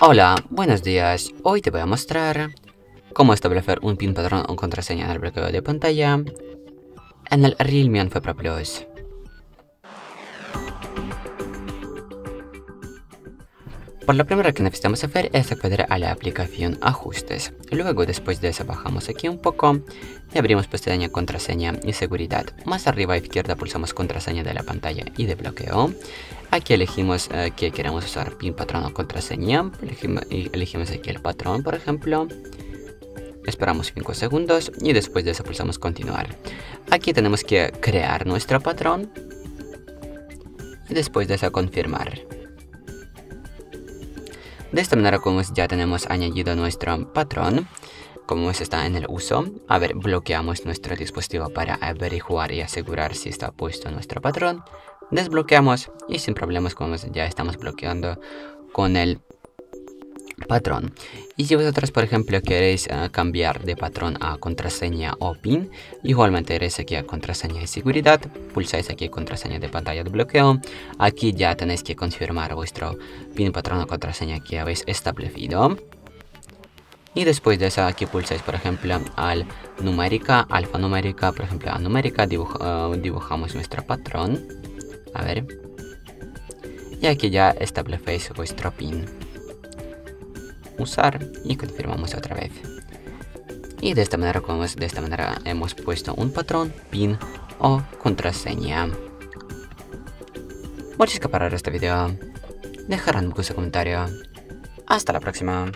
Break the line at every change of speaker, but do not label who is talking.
Hola, buenos días. Hoy te voy a mostrar cómo establecer un pin patrón o contraseña en el bloqueo de pantalla en el Realme Anfepra Plus. Por lo primero que necesitamos hacer es acceder a la aplicación Ajustes. Luego, después de eso, bajamos aquí un poco y abrimos pestaña Contraseña y Seguridad. Más arriba a izquierda pulsamos Contraseña de la pantalla y de bloqueo. Aquí elegimos que queremos usar PIN, patrón o contraseña. Elegimos, elegimos aquí el patrón, por ejemplo. Esperamos 5 segundos y después de eso pulsamos Continuar. Aquí tenemos que crear nuestro patrón y después de eso confirmar. De esta manera como ya tenemos añadido nuestro patrón, como está en el uso, a ver, bloqueamos nuestro dispositivo para averiguar y asegurar si está puesto nuestro patrón, desbloqueamos y sin problemas como ya estamos bloqueando con el patrón. Y si vosotros, por ejemplo, queréis eh, cambiar de patrón a contraseña o PIN, igualmente iréis aquí a contraseña y seguridad, pulsáis aquí contraseña de pantalla de bloqueo. Aquí ya tenéis que confirmar vuestro PIN, patrón o contraseña que habéis establecido. Y después de eso aquí pulsáis por ejemplo al numérica, alfanumérica, por ejemplo a numérica, eh, dibujamos nuestro patrón. A ver. Y aquí ya establecéis vuestro pin usar y confirmamos otra vez. Y de esta manera, como de esta manera hemos puesto un patrón, pin o contraseña. Muchas gracias por este video. Dejarán un comentario. Hasta la próxima.